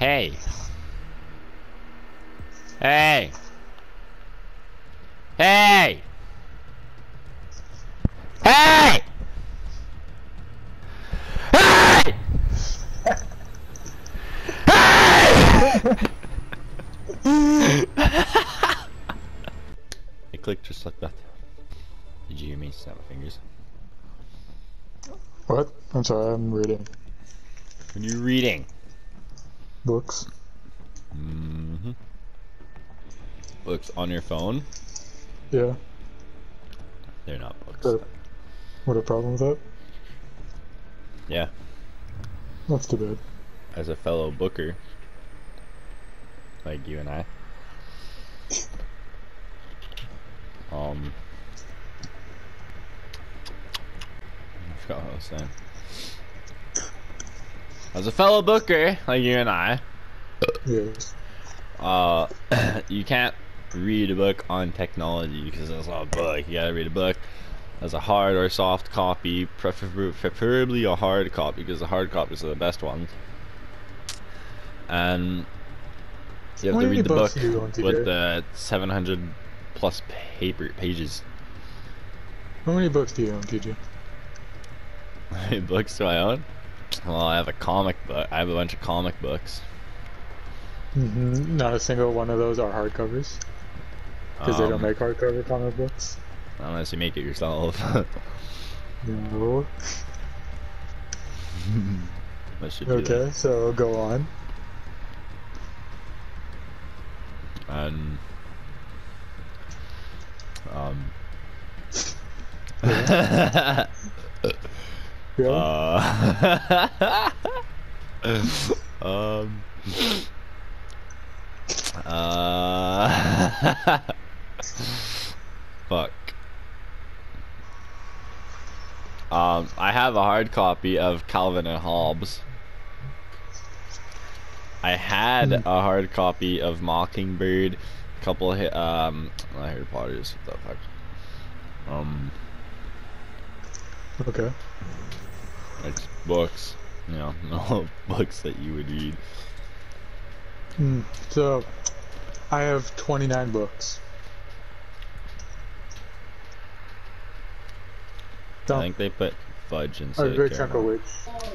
Hey. Hey. Hey. Hey. Hey. it clicked just like that. Did you hear me snap my fingers? What? I'm sorry, I'm reading When you're reading. Books. Mm-hmm. Books on your phone? Yeah. They're not books. Sure. What a problem with that? Yeah. That's too bad. As a fellow booker. Like you and I. Um I forgot what I was saying. As a fellow booker, like you and I, Yes. uh, you can't read a book on technology because it's not a book. You gotta read a book as a hard or soft copy, prefer preferably a hard copy because the hard copies are the best ones. And you have to read the book do you own, TJ? with the 700 plus paper pages. How many books do you own, TJ? How many books do I own? Well, I have a comic book. I have a bunch of comic books. Mm-hmm. Not a single one of those are hardcovers. Because they don't Um, make hardcover comic books. unless you make it yourself. No. That should that. Okay, so go on. and um Yeah. uh, um uh fuck um I have a hard copy of Calvin and Hobbes I had Hmm. a hard copy of Mockingbird a couple of um not Harry Potter's what the fuck um okay. Like books you know no books that you would read Mm. So, I have 29 books. I think they put fudge A instead of good chunk of which.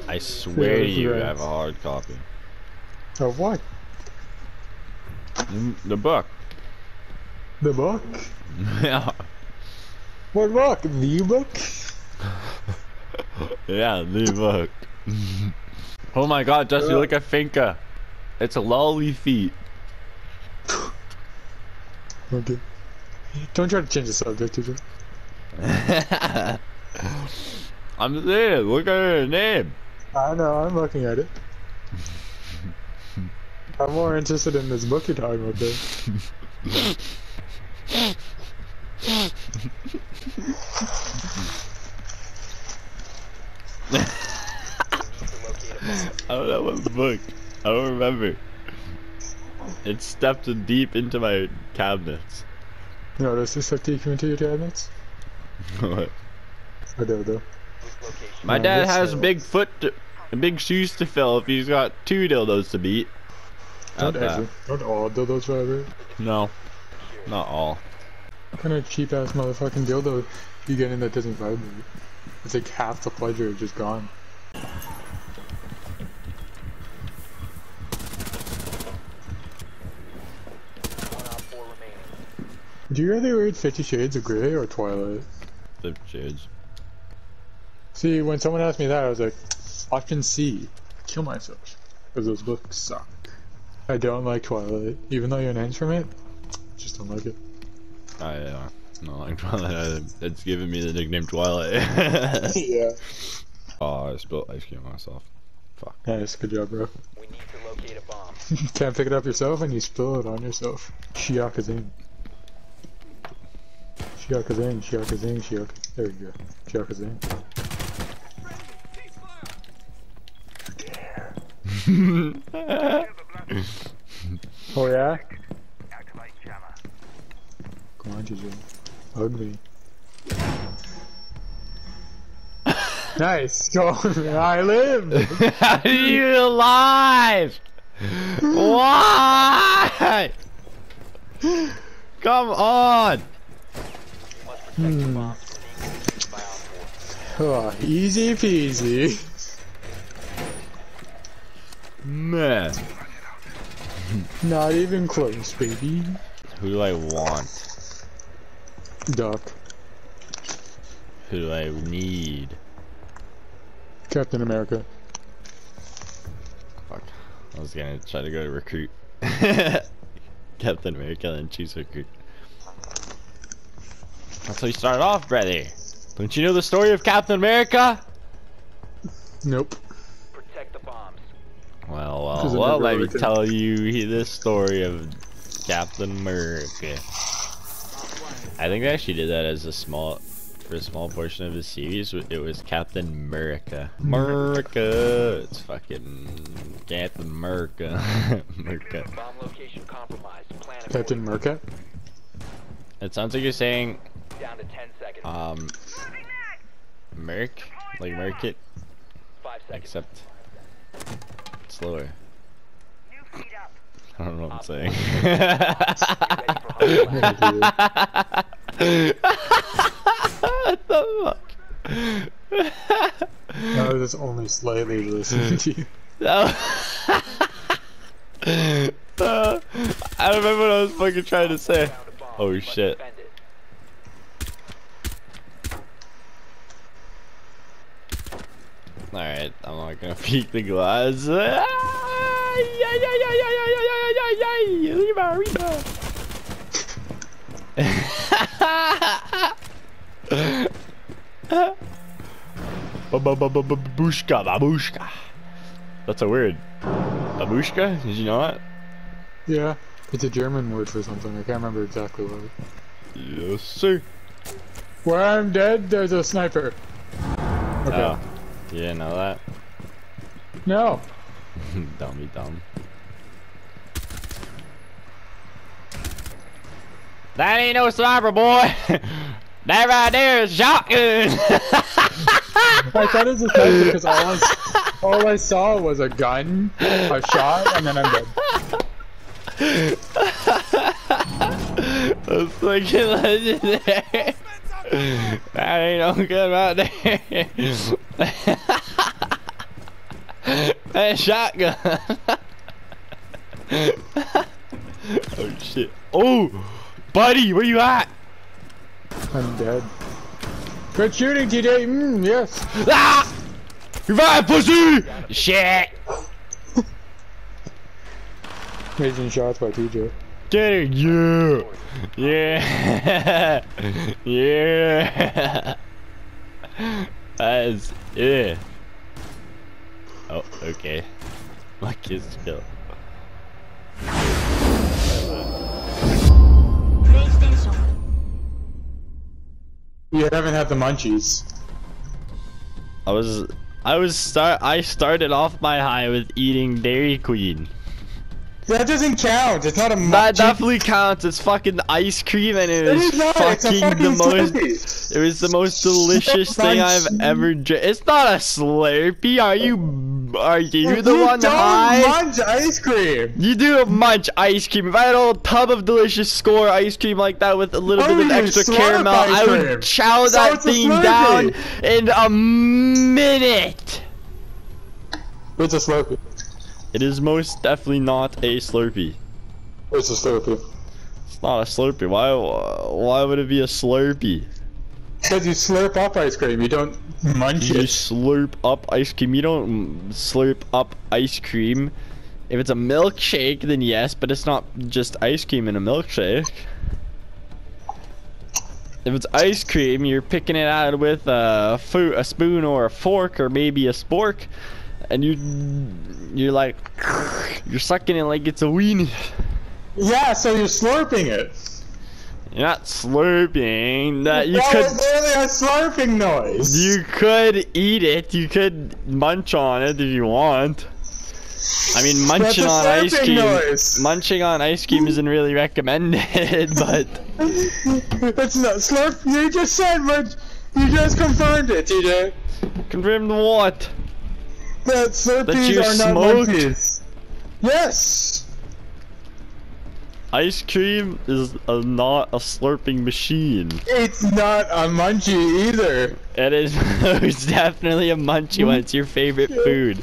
I swear to you, I have a hard copy. Of what? Mm, The book. The book? yeah. What book? The book? Yeah, the book. oh my god, Jesse, look at Finka. It's a lolly feet. Okay. Don't try to change the subject, TJ. I'm there. look at her name. I know, I'm looking at it. I'm more interested in this book you're talking about, I don't know what book. I don't remember. It stepped deep into my cabinets. No, does this take you into your cabinets? What? I do, though. My dad has big foot, to, big shoes to fill if he's got two dildos to beat. Don't every, don't all dildos vibrate. No, not all. What kind of cheap ass motherfucking dildo you get in that doesn't vibrate? It's like half the pleasure is just gone. Do you rather read Fifty Shades of Grey or Twilight? The shades. See, when someone asked me that, I was like, option C, kill myself. Because those books suck. I don't like Twilight. Even though you're an it, just don't like it. I uh, no, like Twilight. It's giving me the nickname Twilight. yeah. oh, I spilled ice cream on myself. Fuck. Nice, good job, bro. We need to locate a bomb. Can't pick it up yourself and you spill it on yourself. Shiakazing. Shiakazing, Shiakazing, Shiak. There you go. Shiakazing. Oh yeah? Come on, JJ. Ugly. nice. Go. I live. Are you alive? Why? Come on! Hmm. Oh, easy peasy. Man. Not even close, baby. Who do I want? Duck. Who do I need? Captain America. Fuck. I was gonna try to go to recruit. Captain America and choose recruit. That's how you start off, brother. Don't you know the story of Captain America? Nope. Protect the bombs. Well, uh, well, I well, let me tell you he- this story of Captain America. I think they actually did that as a small, for a small portion of the series. It was Captain America. America. It's fucking Captain America. America. Bomb location compromised. Plan Captain Mercat? It sounds like you're saying, Down to 10 seconds. um, Merc, like Merkit, 5 seconds. except slower. I don't know what I'm saying. Get ready for hostile what the fuck? I was just only slightly listening to you. No. Uh, I don't remember what I was fucking trying to say. Found a bomb. Oh, shit. Alright, I'm not gonna peek the glass. Reba, Reba. Babushka, babushka. That's a word. Babushka? Did you know that? Yeah. It's a German word for something. I can't remember exactly what. Yes, sir. Where I'm dead, there's a sniper. Oh, okay. Oh, you didn't know that? No. Dummy dumb. That ain't no sniper, boy. that right there is shotgun. I thought it was a because all I, all I saw was a gun, a shot, and then I'm dead. That's fucking legendary. That ain't no good right there. That shotgun. oh shit. Oh, buddy, where you at? I'm dead. Good shooting, TJ. Mm, yes. Ah! Revive, pussy! Shit! Amazing shots by TJ. Get it, yeah! Yeah! yeah! That's it. Oh, okay. My kids kill. You haven't had the munchies. I was, I was start, I started off my high with eating Dairy Queen. That doesn't count. It's not a munchie. That definitely counts. It's fucking ice cream, and it It was is not. It's fucking the fucking most. Slurpee. It was the most delicious thing I've ever drank. It's not a Slurpee. Are you? Are you the you one don't high? munch ice cream. You do a munch ice cream. If I had a little tub of delicious score ice cream like that with a little Oh, bit of oh, extra caramel, I would chow So that thing down in a minute. It's a Slurpee. It is most definitely not a Slurpee. It's a Slurpee. It's not a Slurpee. Why? Why would it be a Slurpee? Because you slurp up ice cream. You don't munch You it. slurp up ice cream. You don't slurp up ice cream. If it's a milkshake, then yes, but it's not just ice cream in a milkshake. If it's ice cream, you're picking it out with a, fo- a spoon or a fork or maybe a spork, and you you're like you're sucking it like it's a weenie. Yeah, so you're slurping it. You're not slurping. That you that could was literally a slurping noise. You could eat it. You could munch on it if you want. I mean, munching on ice cream. noise. Munching on ice cream isn't really recommended, but That's not slurp. You just said munch. You just confirmed it, TJ. confirmed what? That slurpees you are not smoked? munchies. Yes! Ice cream is a, not a slurping machine. It's not a munchie either. It is it's definitely a munchie when it's your favorite food.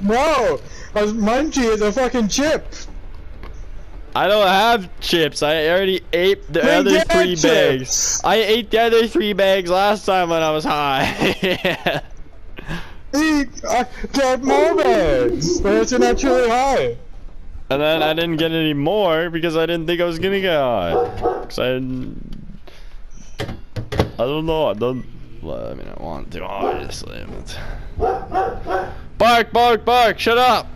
No! A munchie is a fucking chip. I don't have chips. I already ate the Then other three chips. bags. I ate the other three bags last time when I was high. Eat uh, get more bags. Not truly high. And then I didn't get any more because I didn't think I was gonna get high. Cause I didn't. I don't know. I don't. Well, I mean, I want to obviously. But... Bark, bark, bark! Shut up!